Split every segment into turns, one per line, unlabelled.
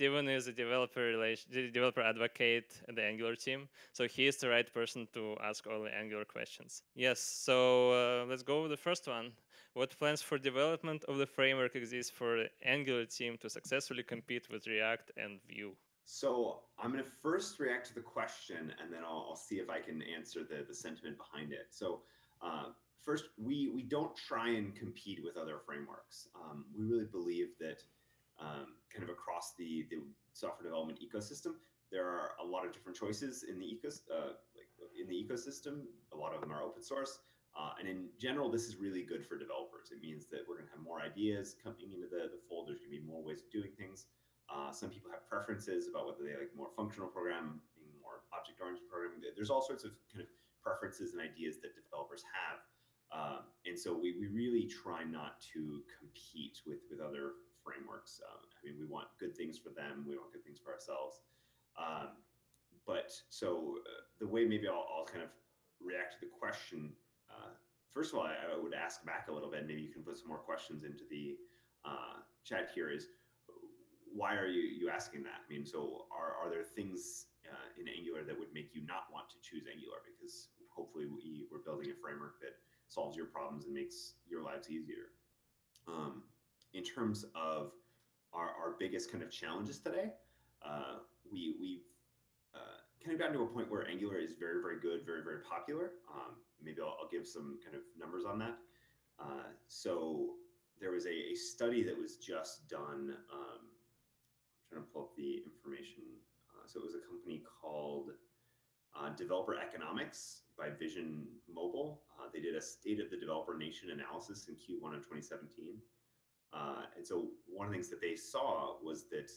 Stephen is a developer relation, developer advocate at the Angular team, so he is the right person to ask all the Angular questions. Yes, so uh, let's go with the first one. What plans for development of the framework exist for the Angular team to successfully compete with React and Vue?
So I'm going to first react to the question, and then I'll, I'll see if I can answer the, the sentiment behind it. So uh, first, we, we don't try and compete with other frameworks. Um, we really believe that um, kind of across the, the software development ecosystem. There are a lot of different choices in the ecos uh, like in the ecosystem. A lot of them are open source, uh, and in general, this is really good for developers. It means that we're going to have more ideas coming into the, the fold. There's going to be more ways of doing things. Uh, some people have preferences about whether they like more functional programming, more object-oriented programming. There's all sorts of kind of preferences and ideas that developers have. Um, and so we, we really try not to compete with, with other frameworks. Um, I mean, we want good things for them. We want good things for ourselves. Um, but so uh, the way maybe I'll, I'll, kind of react to the question. Uh, first of all, I, I, would ask back a little bit. Maybe you can put some more questions into the uh, chat here. Is why are you you asking that? I mean, so are are there things uh, in Angular that would make you not want to choose Angular? Because hopefully we, we're building a framework that solves your problems and makes your lives easier. Um, in terms of our, our biggest kind of challenges today, uh, we, we've uh, kind of gotten to a point where Angular is very, very good, very, very popular. Um, maybe I'll, I'll, give some kind of numbers on that. Uh, so there was a, a, study that was just done. Um, I'm trying to pull up the information. Uh, so it was a company called uh, Developer Economics by Vision Mobile. Uh, they did a state of the developer nation analysis in Q1 of 2017. Uh, and so one of the things that they saw was that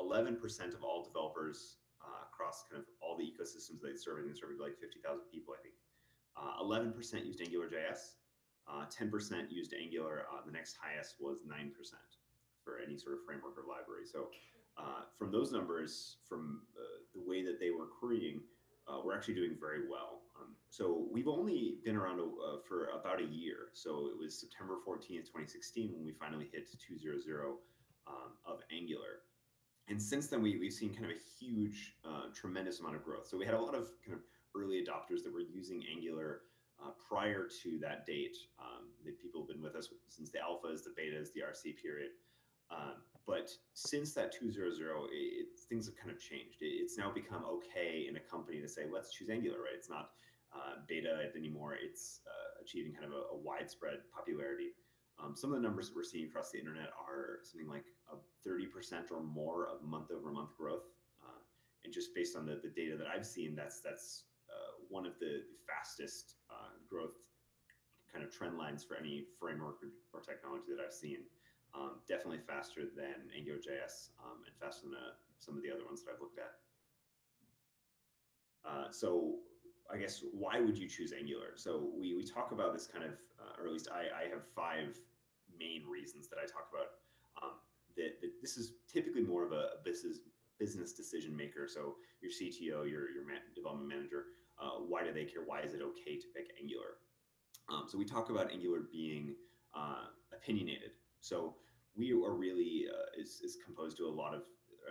11% uh, of all developers uh, across kind of all the ecosystems they serve, and they serve like 50,000 people, I think. 11% uh, used AngularJS, 10% used Angular. the next highest was 9% for any sort of framework or library. So from those numbers, from the way that they were querying, we're actually doing very well. Um, so we've only been around uh, for about a year. So it was September 14th, 2016, when we finally hit 2.0.0 um, of Angular. And since then, we, we've seen kind of a huge, uh, tremendous amount of growth. So we had a lot of kind of early adopters that were using Angular uh, prior to that date. Um, the people have been with us since the alphas, the betas, the RC period. Um, but since that 2.0.0, it, things have kind of changed. It, it's now become okay in a company to say, let's choose Angular, right? It's not uh, beta anymore. It's uh, achieving kind of a, a widespread popularity. Um, some of the numbers we're seeing across the internet are something like a 30% or more of month over month growth. Uh, and just based on the, the data that I've seen, that's that's uh, one of the, the fastest uh, growth kind of trend lines for any framework or, or technology that I've seen. Um, definitely faster than AngularJS um, and faster than uh, some of the other ones that I've looked at. so I guess why would you choose Angular? So we we talk about this kind of, uh, or at least I, I have five main reasons that I talk about. Um, that, that this is typically more of a business business decision maker. So your CTO, your your development manager, uh, why do they care? Why is it okay to pick Angular? Um, so we talk about Angular being uh, opinionated. So we are really uh, is is composed to a lot of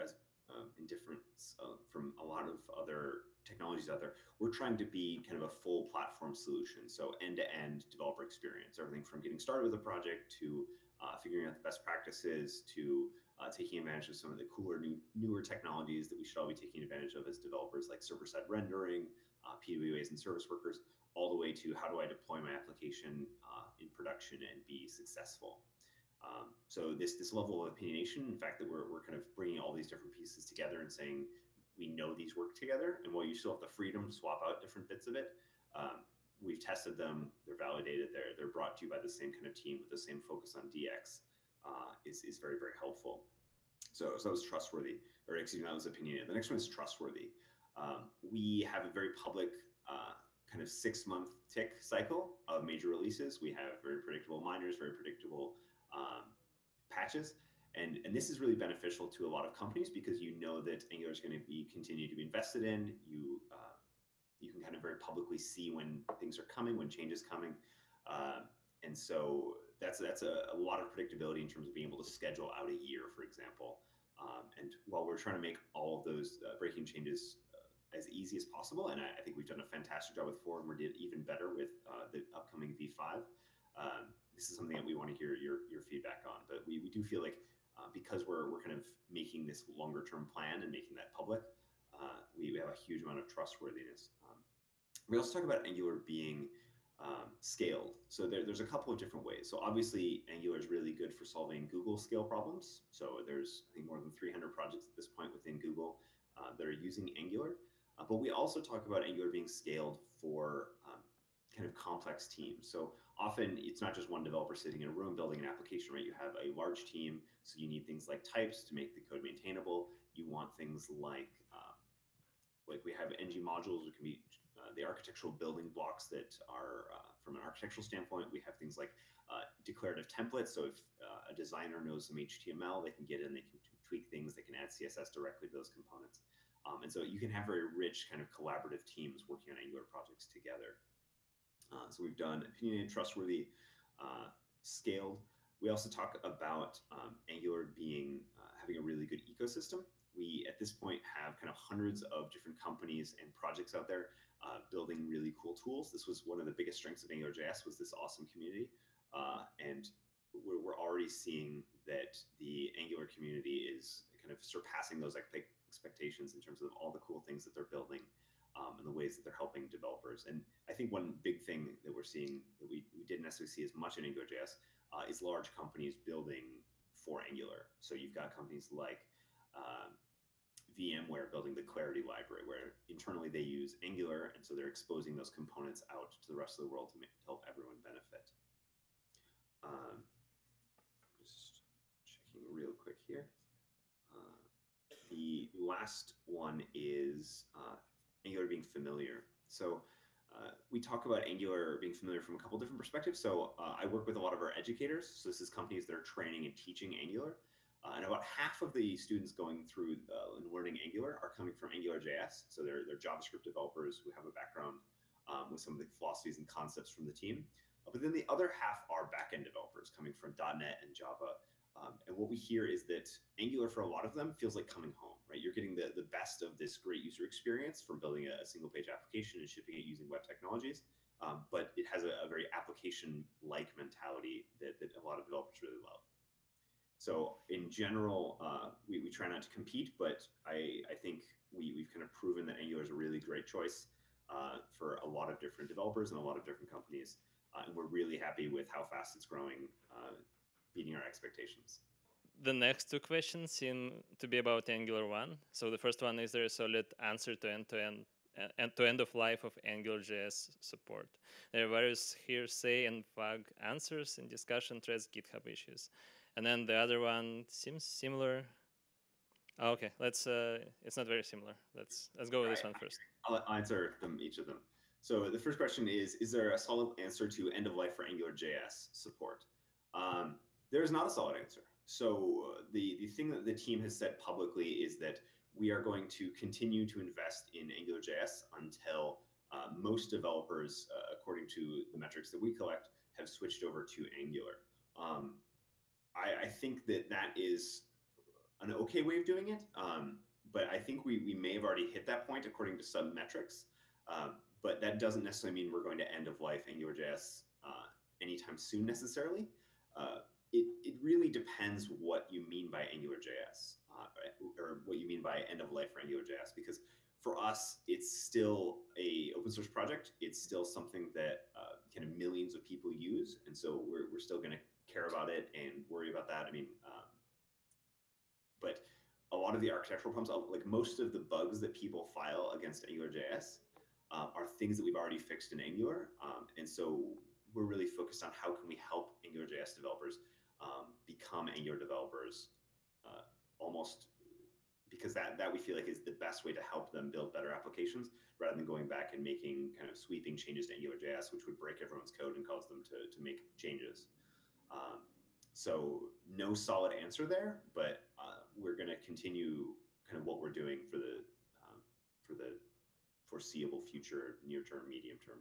as um, in difference uh, from a lot of other technologies out there, we're trying to be kind of a full platform solution. So end-to-end developer experience, everything from getting started with a project to uh, figuring out the best practices to uh, taking advantage of some of the cooler new newer technologies that we should all be taking advantage of as developers, like server-side rendering, uh, PWAs and service workers, all the way to how do I deploy my application uh, in production and be successful. Um, so this this level of opinionation, in fact, that we're, we're kind of bringing all these different pieces together and saying we know these work together, and while you still have the freedom to swap out different bits of it, um, we've tested them, they're validated, they're, they're brought to you by the same kind of team with the same focus on DX uh, is, is very, very helpful. So, so that was trustworthy, or excuse me, that was opinionated. The next one is trustworthy. Um, we have a very public uh, kind of six month tick cycle of major releases. We have very predictable minors, very predictable um, patches. And, and this is really beneficial to a lot of companies because you know that Angular is going to be continue to be invested in. You uh, you can kind of very publicly see when things are coming, when change is coming, uh, and so that's that's a, a, lot of predictability in terms of being able to schedule out a year, for example. Um, and while we're trying to make all of those uh, breaking changes uh, as easy as possible, and I, I, think we've done a fantastic job with four, and we did even better with uh, the upcoming V5. Um, this is something that we want to hear your your feedback on. But we, we do feel like uh, because we're we're kind of making this longer term plan and making that public, uh, we, we have a huge amount of trustworthiness. Um, we also talk about Angular being um, scaled. So there, there's a couple of different ways. So obviously, Angular is really good for solving Google scale problems. So there's I think more than 300 projects at this point within Google uh, that are using Angular. Uh, but we also talk about Angular being scaled for um, kind of complex teams. So often it's not just one developer sitting in a room building an application, right? You have a large team, so you need things like types to make the code maintainable. You want things like uh, like we have ng modules, which can be uh, the architectural building blocks that are uh, from an architectural standpoint. We have things like uh, declarative templates. So if uh, a designer knows some HTML, they can get in, they can tweak things, they can add CSS directly to those components. Um, and so you can have very rich kind of collaborative teams working on Angular projects together. Uh, so we've done opinionated, trustworthy, uh, scaled. We also talk about um, Angular being having a really good ecosystem we at this point have kind of hundreds of different companies and projects out there uh, building really cool tools. This was one of the biggest strengths of AngularJS was this awesome community. Uh, and we're, we're already seeing that the Angular community is kind of surpassing those expectations in terms of all the cool things that they're building um, and the ways that they're helping developers. And I think one big thing that we're seeing that we, we didn't necessarily see as much in AngularJS uh, is large companies building for Angular. So you've got companies like um, VMware building the Clarity library, where internally they use Angular, and so they're exposing those components out to the rest of the world to, make, to help everyone benefit. Um, just checking real quick here. Uh, the last one is uh, Angular being familiar. So uh, we talk about Angular being familiar from a couple different perspectives. So uh, I work with a lot of our educators. So this is companies that are training and teaching Angular. Uh, and about half of the students going through uh, and learning Angular are coming from AngularJS. So they're, they're JavaScript developers who have a background um, with some of the philosophies and concepts from the team. But then the other half are backend developers coming from .NET and Java. Um, and what we hear is that Angular, for a lot of them, feels like coming home, right? You're getting the, the best of this great user experience from building a, single page application and shipping it using web technologies. Um, but it has a, a very application like mentality that, that a lot of developers really love. So in general, uh, we, we try not to compete, but I, I think we, we've kind of proven that Angular is a really great choice uh, for a lot of different developers and a lot of different companies. Uh, and we're really happy with how fast it's growing, uh, beating our expectations.
The next two questions seem to be about Angular 1. So the first one is there a solid answer to end-to-end end to end of life of AngularJS support. There are various hearsay and vague answers in discussion threads, GitHub issues and then the other one seems similar. Oh, okay, let's. Uh, it's not very similar. Let's let's go with this one first.
I'll answer them each of them. So the first question is: Is there a solid answer to end of life for AngularJS support? Um, there is not a solid answer. So uh, the the thing that the team has said publicly is that we are going to continue to invest in AngularJS until uh, most developers, uh, according to the metrics that we collect, have switched over to Angular. Um, I, I think that that is an okay way of doing it. Um, but I think we, we may have already hit that point according to some metrics. Um, but that doesn't necessarily mean we're going to end of life AngularJS uh, anytime soon necessarily. It, it really depends what you mean by AngularJS uh, or what you mean by end of life for AngularJS because for us, it's still a open source project. It's still something that uh, kind of millions of people use. And so we're, we're still going to care about it and worry about that. I mean, um, but a lot of the architectural problems, uh, like most of the bugs that people file against AngularJS, uh, are things that we've already fixed in Angular. Um, and so we're really focused on how can we help AngularJS developers um, become Angular developers uh, almost because that, that we feel like is the best way to help them build better applications rather than going back and making kind of sweeping changes to AngularJS, which would break everyone's code and cause them to, to make changes. Um, so no solid answer there, but uh, we're going to continue kind of what we're doing for the um, for the foreseeable future, near term, medium term.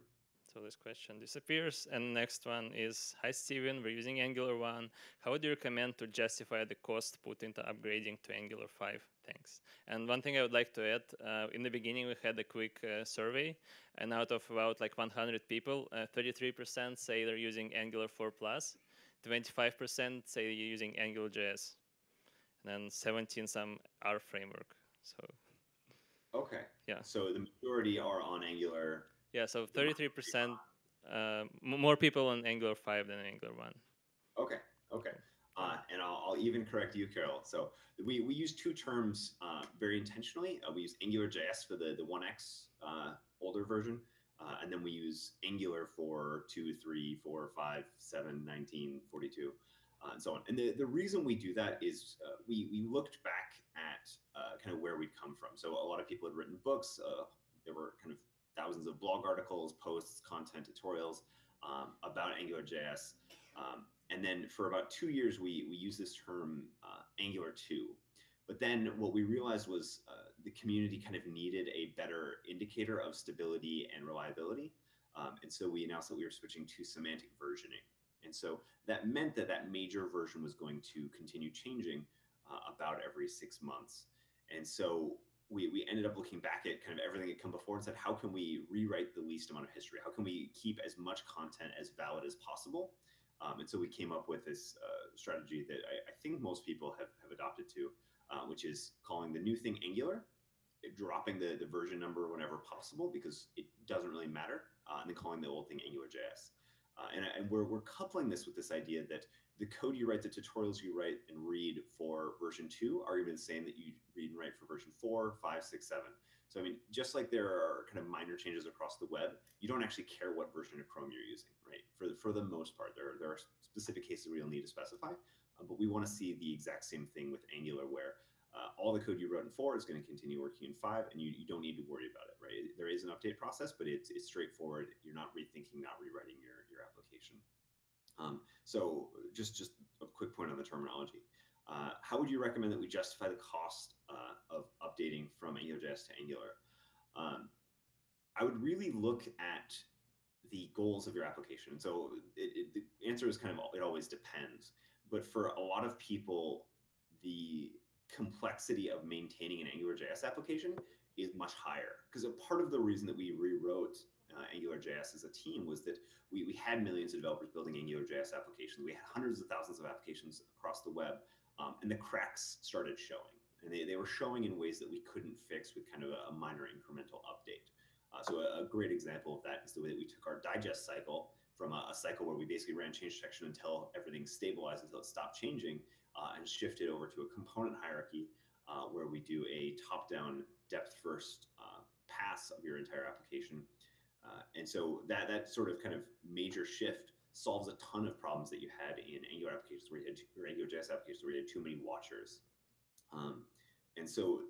So this question disappears. And next one is, hi Stephen, we're using Angular 1. How would you recommend to justify the cost put into upgrading to Angular 5? Thanks. And one thing I would like to add, uh, in the beginning we had a quick uh, survey, and out of about like 100 people, 33% uh, say they're using Angular 4 Plus, 25% say you're using AngularJS, and then 17 some R framework. So.
Okay.
Yeah.
So the majority are on Angular
yeah, so 33% uh, more people on Angular 5 than Angular 1.
Okay, okay. Uh, and I'll, I'll, even correct you, Carol. So we, we use two terms uh, very intentionally. Uh, we use AngularJS for the, the 1x uh, older version, uh, and then we use Angular for 2, 3, 4, 5, 7, 19, 42, and so on. And the, the reason we do that is we, we looked back at kind of where we'd come from. So a lot of people had written books. there were kind of thousands of blog articles, posts, content, tutorials um, about AngularJS. Um, and then for about two years, we, we used this term uh, Angular 2. But then what we realized was uh, the community kind of needed a better indicator of stability and reliability. Um, and so we announced that we were switching to semantic versioning. And so that meant that that major version was going to continue changing uh, about every six months. And so we, we ended up looking back at kind of everything that come before and said, how can we rewrite the least amount of history? How can we keep as much content as valid as possible? Um, and so we came up with this uh, strategy that I, I, think most people have, have adopted to, uh, which is calling the new thing Angular, dropping the, the version number whenever possible because it doesn't really matter, uh, and then calling the old thing AngularJS. Uh, and, and we're, we're coupling this with this idea that the code you write, the tutorials you write and read for version two are even the same that you read and write for version four, five, six, seven. So I mean, just like there are kind of minor changes across the web, you don't actually care what version of Chrome you're using, right? For the, for the most part, there are, there are specific cases where you'll need to specify, uh, but we want to see the exact same thing with Angular, where uh, all the code you wrote in four is going to continue working in five, and you, you don't need to worry about it, right? There is an update process, but it's, it's straightforward. You're not rethinking, not rewriting your, your application. Um, so just just a quick point on the terminology. Uh, how would you recommend that we justify the cost uh, of updating from AngularJS to Angular? Um, I would really look at the goals of your application. So it, it, the answer is kind of it always depends. But for a lot of people, the complexity of maintaining an AngularJS application is much higher because a part of the reason that we rewrote uh, AngularJS as a team was that we, we had millions of developers building AngularJS applications. We had hundreds of thousands of applications across the web, um, and the cracks started showing. And they, they were showing in ways that we couldn't fix with kind of a, a minor incremental update. Uh, so a, a, great example of that is the way that we took our digest cycle from a, a, cycle where we basically ran change detection until everything stabilized, until it stopped changing, uh, and shifted over to a component hierarchy uh, where we do a top-down depth-first uh, pass of your entire application uh, and so that that sort of kind of major shift solves a ton of problems that you had in Angular applications where you had or AngularJS applications where you had too many watchers. Um, and so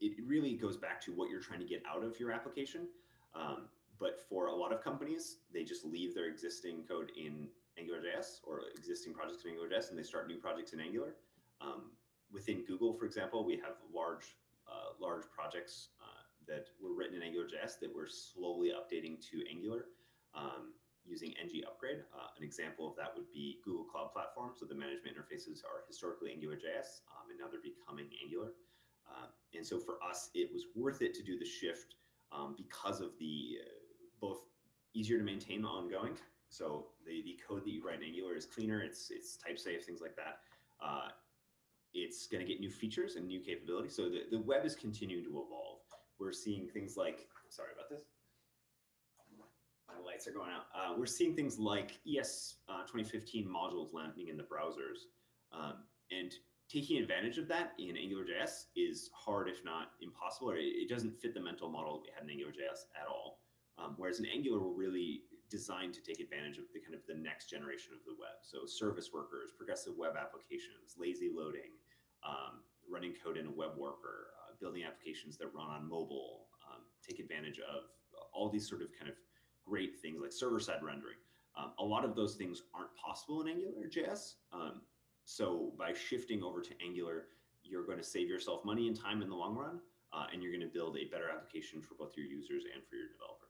it really goes back to what you're trying to get out of your application. Um, but for a lot of companies, they just leave their existing code in AngularJS or existing projects in AngularJS and they start new projects in Angular. Um, within Google, for example, we have large, uh, large projects that were written in AngularJS that we're slowly updating to Angular um, using ng upgrade. Uh, an example of that would be Google Cloud Platform. So the management interfaces are historically AngularJS, um, and now they're becoming Angular. Uh, and so for us, it was worth it to do the shift um, because of the uh, both easier to maintain ongoing. So the, the code that you write in Angular is cleaner, it's, it's type safe, things like that. Uh, it's going to get new features and new capabilities. So the, the web is continuing to evolve we're seeing things like, sorry about this. My lights are going out. Uh, we're seeing things like ES uh, 2015 modules landing in the browsers. Um, and taking advantage of that in AngularJS is hard, if not impossible, or it, doesn't fit the mental model we had in AngularJS at all. Um, whereas in Angular, we're really designed to take advantage of the kind of the next generation of the web. So service workers, progressive web applications, lazy loading, um, running code in a web worker, building applications that run on mobile, um, take advantage of all these sort of kind of great things like server-side rendering. Um, a lot of those things aren't possible in AngularJS. Um, so by shifting over to Angular, you're going to save yourself money and time in the long run, uh, and you're going to build a better application for both your users and for your developers.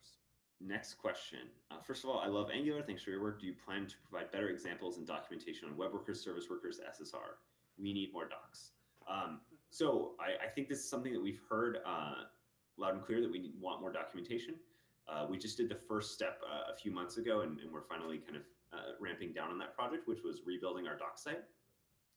next question. Uh, first of all, I love Angular. Thanks for your work. Do you plan to provide better examples and documentation on web workers, service workers, SSR? We need more docs. Um, so I, I, think this is something that we've heard uh, loud and clear that we want more documentation. Uh, we just did the first step uh, a few months ago, and, and we're finally kind of uh, ramping down on that project, which was rebuilding our doc site.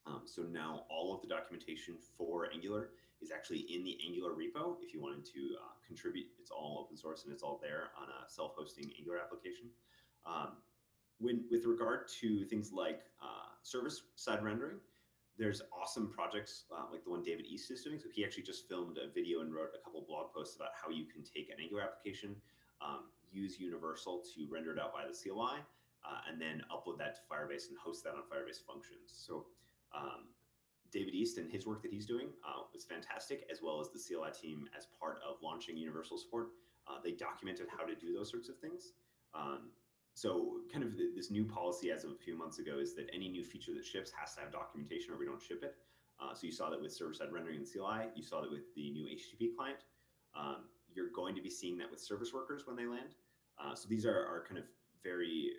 Um, so now all of the documentation for Angular is actually in the Angular repo. If you wanted to uh, contribute, it's all open source and it's all there on a self-hosting Angular application. Um, when with regard to things like uh, server-side rendering, there's awesome projects uh, like the one David East is doing. So he actually just filmed a video and wrote a couple blog posts about how you can take an Angular application, um, use Universal to render it out by the CLI, uh, and then upload that to Firebase and host that on Firebase Functions. So um, David East and his work that he's doing uh, was fantastic, as well as the CLI team as part of launching Universal Support. Uh, they documented how to do those sorts of things. Um, so, kind of th- this new policy as of a few months ago is that any new feature that ships has to have documentation, or we don't ship it. Uh, so you saw that with server-side rendering in CLI. You saw that with the new HTTP client. Um, you're going to be seeing that with service workers when they land. Uh, so these are, are kind of very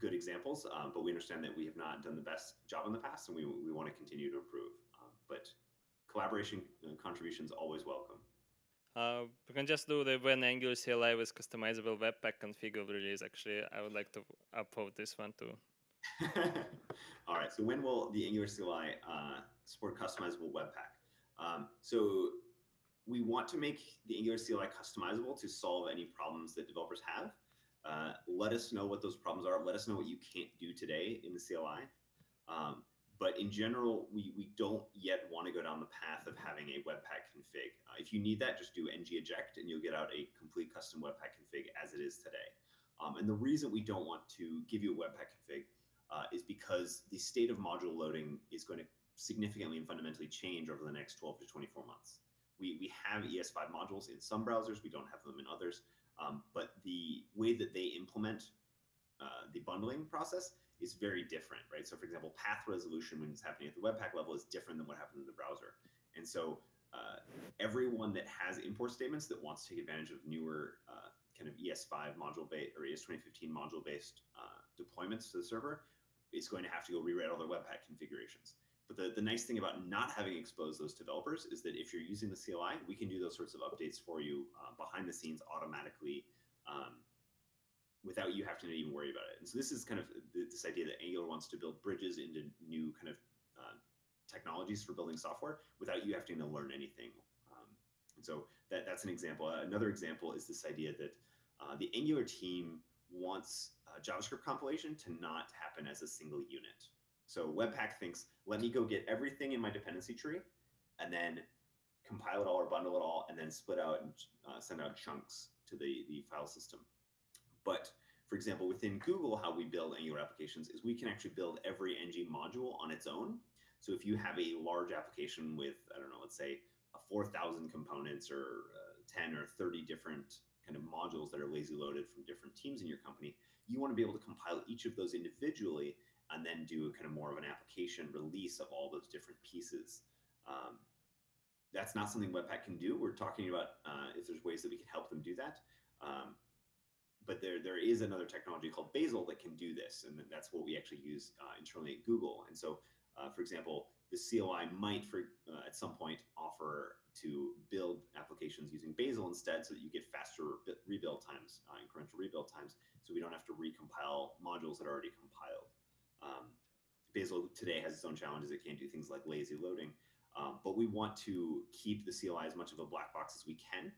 good examples, um, but we understand that we have not done the best job in the past, and we, we want to continue to improve. Um, but collaboration and contributions always welcome.
Uh, we can just do the when Angular CLI with customizable Webpack config release. Actually, I would like to upvote this one too.
All right. So when will the Angular CLI uh, support customizable Webpack? Um, so we want to make the Angular CLI customizable to solve any problems that developers have. Uh, let us know what those problems are. Let us know what you can't do today in the CLI. Um, but in general, we, we don't yet want to go down the path of having a Webpack config. Uh, if you need that, just do ng eject and you'll get out a complete custom Webpack config as it is today. Um, and the reason we don't want to give you a Webpack config uh, is because the state of module loading is going to significantly and fundamentally change over the next 12 to 24 months. We, we have ES5 modules in some browsers, we don't have them in others. Um, but the way that they implement uh, the bundling process is very different, right? So, for example, path resolution when it's happening at the Webpack level is different than what happens in the browser. And so, uh, everyone that has import statements that wants to take advantage of newer uh, kind of ES5 module based or ES 2015 module based uh, deployments to the server is going to have to go rewrite all their Webpack configurations. But the, the nice thing about not having exposed those developers is that if you're using the CLI, we can do those sorts of updates for you uh, behind the scenes automatically um, without you having to even worry about it. And so this is kind of this idea that Angular wants to build bridges into new kind of uh, technologies for building software without you having to learn anything. Um, and so that, that's an example. Uh, another example is this idea that uh, the Angular team wants uh, JavaScript compilation to not happen as a single unit. So Webpack thinks, let me go get everything in my dependency tree and then compile it all or bundle it all and then split out and uh, send out chunks to the, the file system. But for example, within Google, how we build Angular applications is we can actually build every ng module on its own. So if you have a large application with, I don't know, let's say a 4,000 components or uh, 10 or 30 different kind of modules that are lazy loaded from different teams in your company, you want to be able to compile each of those individually and then do kind of more of an application release of all those different pieces. Um, that's not something Webpack can do. We're talking about uh, if there's ways that we can help them do that. Um, but there, there is another technology called Bazel that can do this, and that's what we actually use uh, internally at Google. And so, uh, for example, the CLI might, for uh, at some point, offer to build applications using Bazel instead, so that you get faster rebuild times, uh, incremental rebuild times, so we don't have to recompile modules that are already compiled. Um, Bazel today has its own challenges. It can't do things like lazy loading. Um, but we want to keep the CLI as much of a black box as we can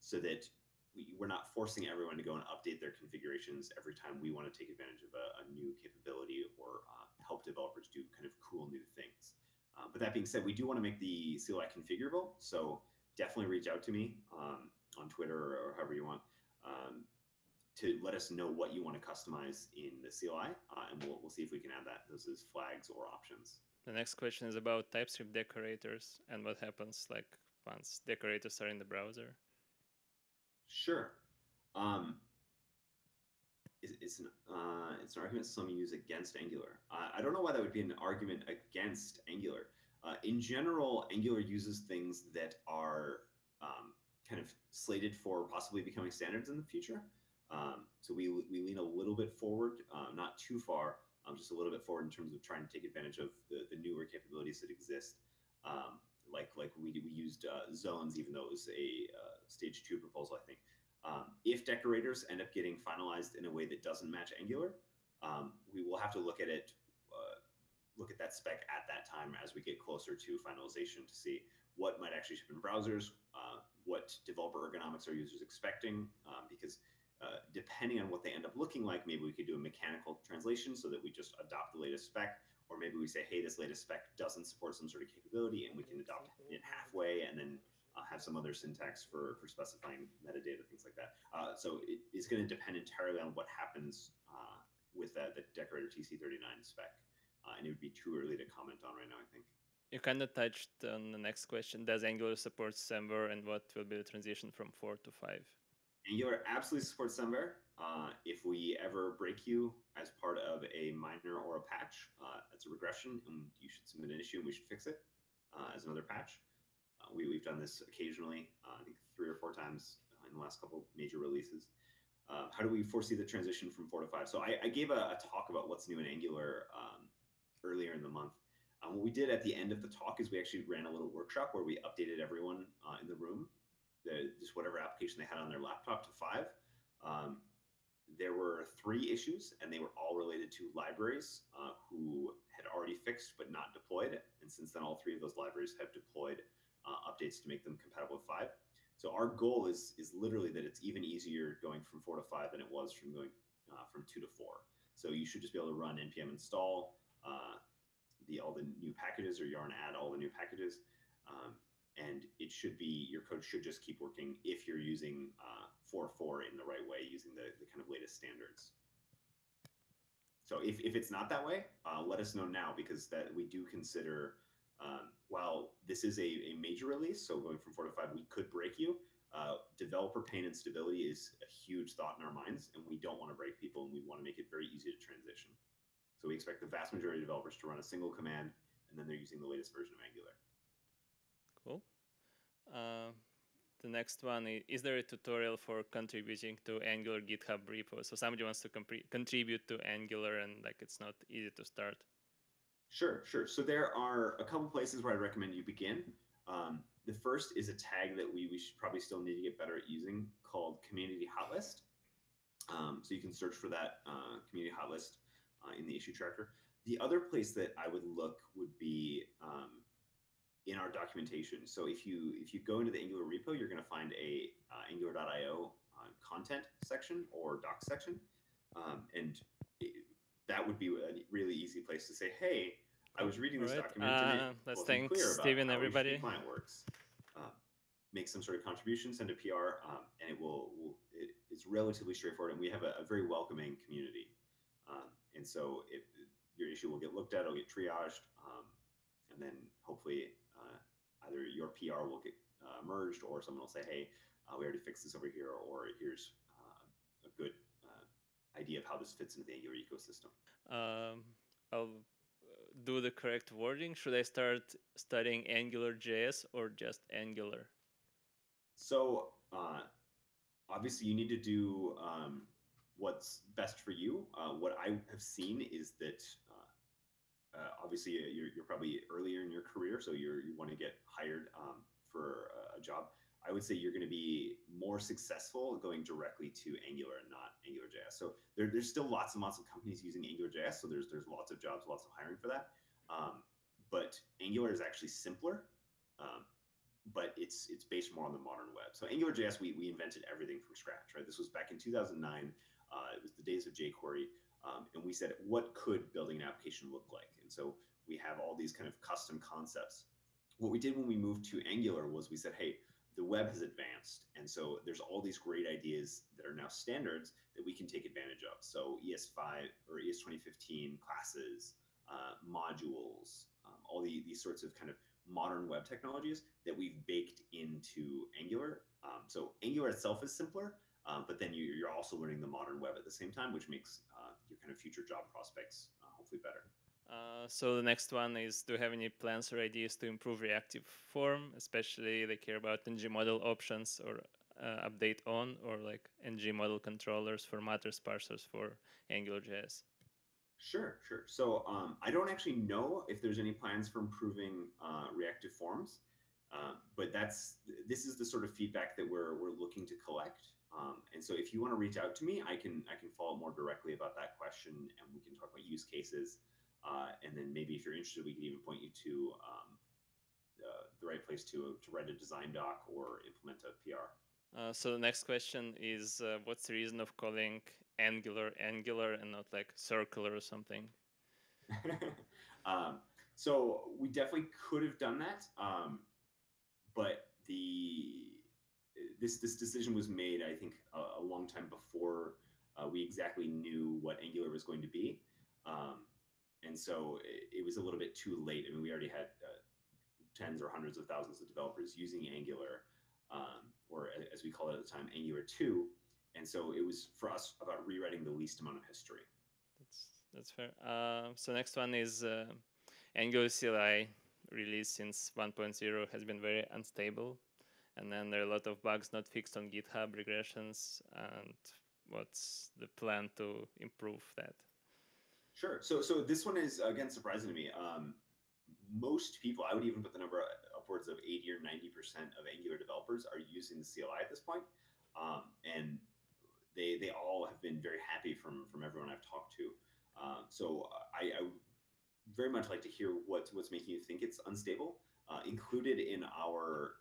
so that we, we're not forcing everyone to go and update their configurations every time we want to take advantage of a, a new capability or uh, help developers do kind of cool new things. Uh, but that being said, we do want to make the CLI configurable. So definitely reach out to me um, on Twitter or, or, however you want. Um, to let us know what you want to customize in the CLI, uh, and we'll, we'll see if we can add that those as flags or options.
The next question is about TypeScript decorators and what happens like once decorators are in the browser.
Sure. Um, it's, it's, an, uh, it's an argument some use against Angular. Uh, I don't know why that would be an argument against Angular. Uh, in general, Angular uses things that are um, kind of slated for possibly becoming standards in the future. Um, so we, we lean a little bit forward, uh, not too far, um, just a little bit forward in terms of trying to take advantage of the, the newer capabilities that exist. Like like we, we used uh, zones, even though it was a uh, stage two proposal, I think. Um, if decorators end up getting finalized in a way that doesn't match Angular, um, we will have to look at it, uh, look at that spec at that time as we get closer to finalization to see what might actually ship in browsers, uh, what developer ergonomics are users expecting, um, because uh, depending on what they end up looking like, maybe we could do a mechanical translation so that we just adopt the latest spec, or maybe we say, hey, this latest spec doesn't support some sort of capability, and we can adopt it halfway and then uh, have some other syntax for, for specifying metadata, things like that. Uh, so it, it's going to depend entirely on what happens uh, with that, the Decorator TC39 spec. Uh, and it would be too early to comment on right now, I think.
You kind of touched on the next question. Does Angular support Semver and what will be the transition from 4 to 5?
Angular absolutely supports Semver. Uh, if we ever break you as part of a minor or a patch, uh, that's a regression, and you should submit an issue and we should fix it uh, as another patch. Uh, we, we've done this occasionally, uh, I think three or four times in the last couple major releases. How do we foresee the transition from 4 to 5? So I, I gave a, a, talk about what's new in Angular um, earlier in the month. Um, what we did at the end of the talk is we actually ran a little workshop where we updated everyone in the room, the, just whatever application they had on their laptop to five. Um, there were three issues, and they were all related to libraries uh, who had already fixed but not deployed. And since then, all three of those libraries have deployed uh, updates to make them compatible with five. So our goal is is literally that it's even easier going from four to five than it was from going uh, from two to four. So you should just be able to run npm install uh, the all the new packages or yarn add all the new packages. Um, and it should be your code should just keep working if you're using uh, 4.4 in the right way using the, the kind of latest standards. So if, if it's not that way, uh, let us know now because that we do consider um, while this is a, a major release, so going from 4 to 5, we could break you. Uh, developer pain and stability is a huge thought in our minds, and we don't want to break people, and we want to make it very easy to transition. So we expect the vast majority of developers to run a single command, and then they're using the latest version of Angular.
Cool. Uh, the next one is, is there a tutorial for contributing to Angular GitHub repo? So somebody wants to contribute to Angular, and like it's not easy to start.
Sure, sure. So there are a couple places where I'd recommend you begin. Um, the first is a tag that we, we should probably still need to get better at using called community hotlist. Um, so you can search for that uh, community hotlist uh, in the issue tracker. The other place that I would look would be um, in our documentation. So if you if you go into the Angular repo, you're going to find a uh, Angular.io uh, content section or docs section, um, and it, that would be a really easy place to say, "Hey, I was reading this
right.
document
uh, let's
wasn't
thank Stephen, everybody.
client works." Uh, make some sort of contribution, send a PR, um, and it will, will it, it's relatively straightforward. And we have a, a very welcoming community. Um, and so it, your issue will get looked at, it'll get triaged, um, and then hopefully uh, either your PR will get uh, merged or someone will say, hey, uh, we already fixed this over here, or here's uh, a good uh, idea of how this fits into the Angular ecosystem.
Um, I'll uh, do the correct wording. Should I start studying Angular JS or just Angular?
So obviously you need to do um, what's best for you. Uh, what I have seen is that uh, obviously uh, you're, you're probably earlier in your career, so you want to get hired um, for a job. I would say you're going to be more successful going directly to Angular and not AngularJS. So there, there's still lots and lots of companies using AngularJS, so there's there's lots of jobs, lots of hiring for that. Um, but Angular is actually simpler, um, but it's it's based more on the modern web. So AngularJS, we we invented everything from scratch, right? This was back in 2009. Uh, it was the days of jQuery. Um, and we said, what could building an application look like? And so we have all these kind of custom concepts. What we did when we moved to Angular was we said, hey, the web has advanced. And so there's all these great ideas that are now standards that we can take advantage of. So ES5 or ES 2015 classes, uh, modules, um, all the, these sorts of kind of modern web technologies that we've baked into Angular. Um, so Angular itself is simpler, um, but then you, are also learning the modern web at the same time, which makes uh, your kind of future job prospects uh, hopefully better.
Uh, so the next one is: Do you have any plans or ideas to improve reactive form, especially they care about ng model options or uh, update on, or like ng model controllers formatters parsers for AngularJS?
Sure, sure. So um, I don't actually know if there's any plans for improving uh, reactive forms, uh, but that's this is the sort of feedback that we're we're looking to collect. Um, and so if you want to reach out to me, I can I can follow up more directly about that question, and we can talk about use cases. Uh, and then maybe if you're interested, we can even point you to um, uh, the right place to to write a design doc or implement a PR.
Uh, so the next question is, uh, what's the reason of calling Angular Angular and not like circular or something?
um, so we definitely could have done that, um, but the this this decision was made, I think, a, a long time before uh, we exactly knew what Angular was going to be, um, and so it, it, was a little bit too late. I mean, we already had uh, tens or hundreds of thousands of developers using Angular, um, or as we call it at the time, Angular two, and so it was for us about rewriting the least amount of history.
That's that's fair. Uh, so next one is uh, Angular CLI release since 1.0 has been very unstable and then there are a lot of bugs not fixed on GitHub, regressions, and what's the plan to improve that?
Sure. So, so this one is again surprising to me. Um, most people, I would even put the number upwards of 80 or 90 percent of Angular developers are using the CLI at this point, um, and they they all have been very happy from from everyone I've talked to. Um, so I, I very much like to hear what's what's making you think it's unstable. Uh, included in our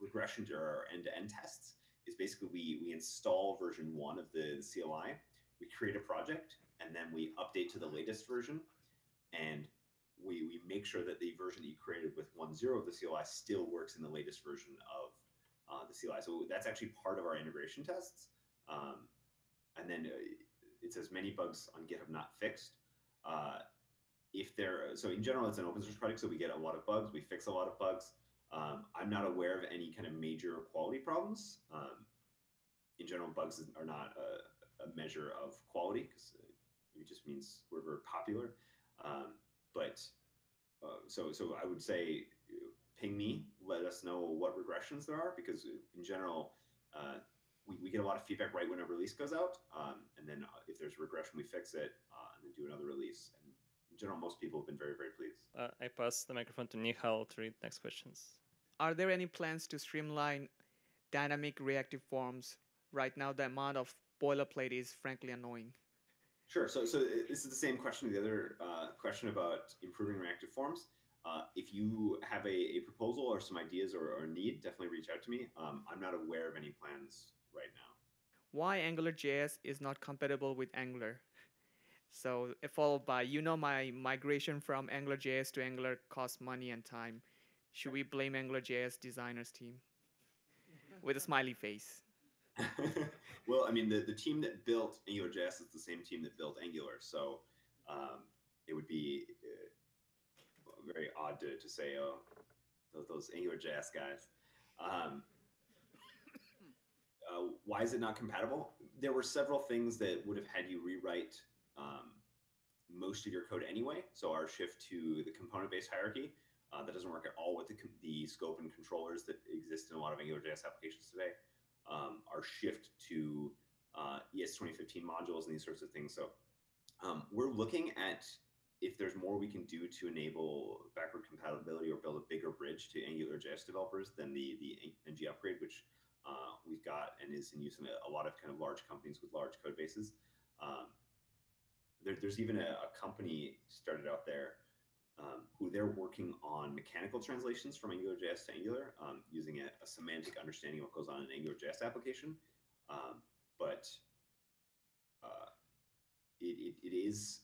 regression to our end-to-end tests is basically we we install version one of the CLI, we create a project, and then we update to the latest version, and we we make sure that the version that you created with 1.0 of the CLI still works in the latest version of uh, the CLI. So that's actually part of our integration tests. Um, and then uh, it says many bugs on GitHub not fixed. Uh, if there, so in general, it's an open source project, so we get a lot of bugs. We fix a lot of bugs. Um, I'm not aware of any kind of major quality problems. Um, in general, bugs are not a, a measure of quality because it just means we're, we're popular. Um, but uh, so so I would say ping me, let us know what regressions there are because in general, uh, we, we get a lot of feedback right when a release goes out. Um, and then uh, if there's a regression, we fix it uh, and then do another release. And general, most people have been very, very pleased.
Uh, I pass the microphone to Nihal to read next questions
are there any plans to streamline dynamic reactive forms? Right now, the amount of boilerplate is frankly annoying.
Sure. So, so this is the same question. The other uh, question about improving reactive forms. Uh, if you have a, a, proposal or some ideas or, or need, definitely reach out to me. Um, I'm not aware of any plans right now.
Why AngularJS is not compatible with Angular? So followed by, you know, my migration from AngularJS to Angular costs money and time. Should we blame AngularJS designers team? With a smiley face.
well, I mean, the, the team that built AngularJS is the same team that built Angular. So um, it would be uh, very odd to, to say, oh, those, those AngularJS guys. Um, uh, why is it not compatible? There were several things that would have had you rewrite most of your code anyway. So our shift to the component-based hierarchy uh, that doesn't work at all with the, the scope and controllers that exist in a lot of AngularJS applications today. Um, our shift to uh, ES 2015 modules and these sorts of things. So um, we're looking at if there's more we can do to enable backward compatibility or build a bigger bridge to AngularJS developers than the the NG upgrade, which uh, we've got and is in use in a, a, lot of kind of large companies with large code bases. Um, there, there's even a, a, company started out there um, who they're working on mechanical translations from AngularJS to Angular um, using a, a, semantic understanding of what goes on in an AngularJS application. Um, but uh, it, it, it is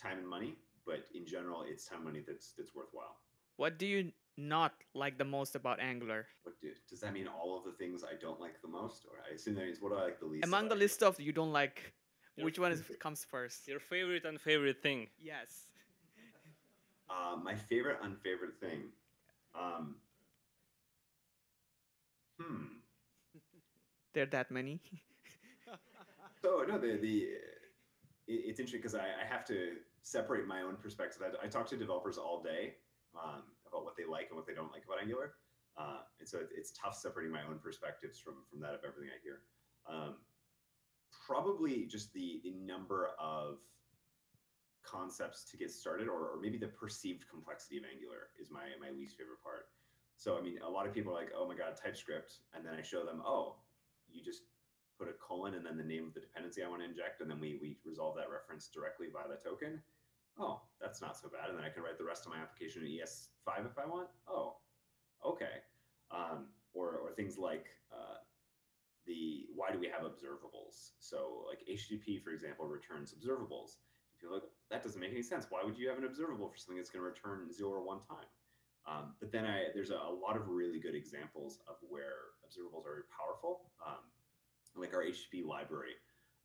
time and money, but in general, it's time and money that's that's worthwhile.
What do you not like the most about Angular?
What do, does that mean? All of the things I don't like the most, or I assume that means what do I like the least?
Among the list of you don't like, which one is, comes first?
Your favorite and favorite thing.
Yes.
Uh, my favorite unfavorite thing. Um, hmm.
There are that many.
so no, the the it, it's interesting because I, I have to separate my own perspective. I, I talk to developers all day um, about what they like and what they don't like about Angular. Uh, and so it, it's tough separating my own perspectives from from that of everything I hear. Um, probably just the the number of concepts to get started, or, or maybe the perceived complexity of Angular is my my least favorite part. So I mean, a lot of people are like, "Oh my God, TypeScript," and then I show them, "Oh, you just put a colon and then the name of the dependency I want to inject, and then we we resolve that reference directly by the token." Oh, that's not so bad. And then I can write the rest of my application in ES5 if I want. Oh, okay. Um, or or things like uh, the why do we have observables? So like HTTP, for example, returns observables. If you're like, that doesn't make any sense. Why would you have an observable for something that's going to return zero or one time? Um, but then I, there's a, a, lot of really good examples of where observables are powerful. Um, like our HTTP library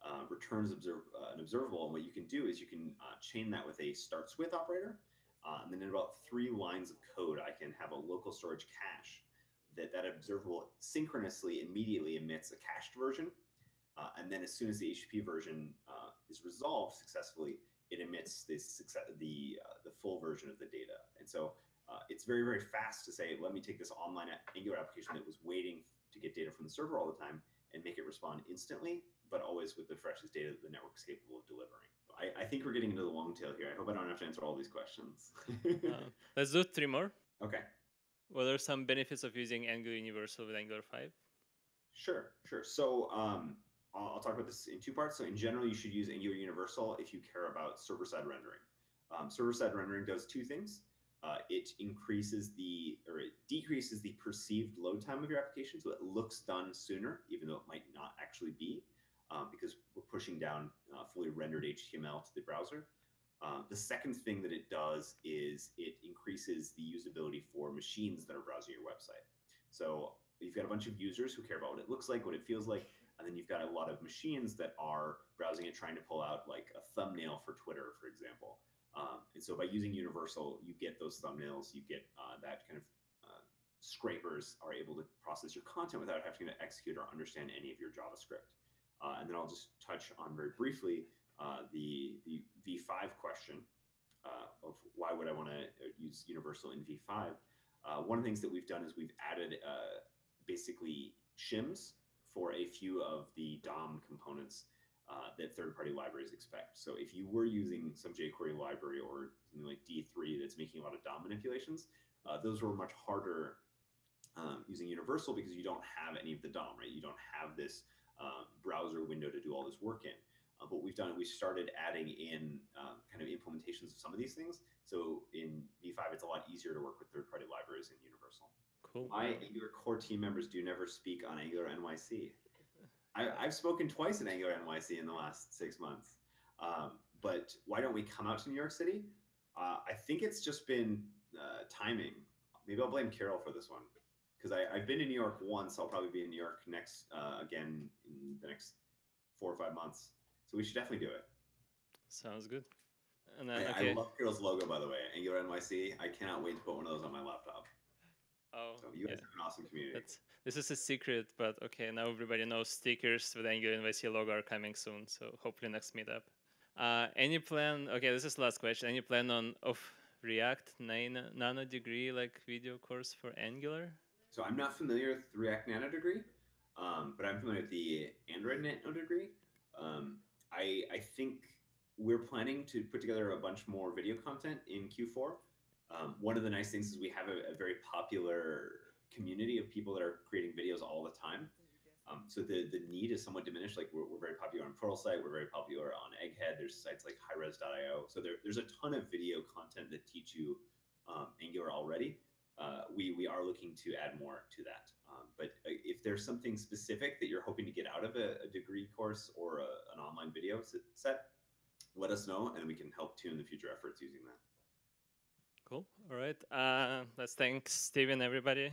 uh, returns observ uh, an observable, and what you can do is you can uh, chain that with a starts with operator, uh, and then in about three lines of code, I can have a local storage cache that that observable synchronously immediately emits a cached version, uh, and then as soon as the HTTP version uh, is resolved successfully, it emits this success, the the full version of the data, and so uh, it's very, very fast to say, let me take this online Angular application that was waiting to get data from the server all the time and make it respond instantly, but always with the freshest data that the network is capable of delivering. I, I think we're getting into the long tail here. I hope I don't have to answer all these questions.
uh, let's do three more.
Okay.
What are some benefits of using Angular Universal with Angular 5?
Sure, sure. So um, I'll, I'll, talk about this in two parts. So in general, you should use Angular Universal if you care about server-side rendering. Um, server-side rendering does two things uh, it increases the or it decreases the perceived load time of your application, so it looks done sooner, even though it might not actually be, um, because we're pushing down uh, fully rendered HTML to the browser. Uh, the second thing that it does is it increases the usability for machines that are browsing your website. So you've got a bunch of users who care about what it looks like, what it feels like, and then you've got a lot of machines that are browsing it, trying to pull out like a thumbnail for Twitter, for example. Um, and so by using Universal, you get those thumbnails, you get uh, that kind of uh, scrapers are able to process your content without having to execute or understand any of your JavaScript. Uh, and then I'll just touch on very briefly uh, the, the V5 question uh, of why would I want to uh, use Universal in V5. one of the things that we've done is we've added basically shims for a few of the DOM components uh, that third-party libraries expect. So if you were using some jQuery library or something like D3 that's making a lot of DOM manipulations, uh, those were much harder um, using Universal because you don't have any of the DOM, right? You don't have this browser window to do all this work in. Uh, what we've done, we started adding in um, kind of implementations of some of these things. So in V5, it's a lot easier to work with third-party libraries in Universal.
Cool.
My Angular core team members do never speak on Angular NYC. I, have spoken twice in Angular NYC in the last six months. Um, but why don't we come out to New York City? Uh, I think it's just been uh, timing. Maybe I'll blame Carol for this one because I've been to New York once. I'll probably be in New York next uh, again in the next four or five months. So we should definitely do it.
Sounds good. And then,
I,
okay.
I love Carol's logo, by the way, Angular NYC. I cannot wait to put one of those on my laptop.
Oh,
so you guys yeah. have an awesome community.
That's, this is a secret, but okay, now everybody knows stickers with Angular NYC logo are coming soon. So hopefully next meetup. Uh, any plan? Okay, this is the last question. Any plan on of React nano, nano degree like video course for Angular?
So I'm not familiar with React Nano degree, um, but I'm familiar with the Android Nano degree. Um, I I think we're planning to put together a bunch more video content in Q4. Um, one of the nice things is we have a, a, very popular community of people that are creating videos all the time. Um, so the, the need is somewhat diminished. Like we're, we're very popular on Pluralsight, we're very popular on Egghead. There's sites like highres.io. So there, there's a ton of video content that teach you um, Angular already. Uh, we, we are looking to add more to that. Um, but uh, if there's something specific that you're hoping to get out of a, a degree course or a, an online video set, let us know and we can help tune the future efforts using that.
Cool. All right. Uh, let's thank Stephen, everybody.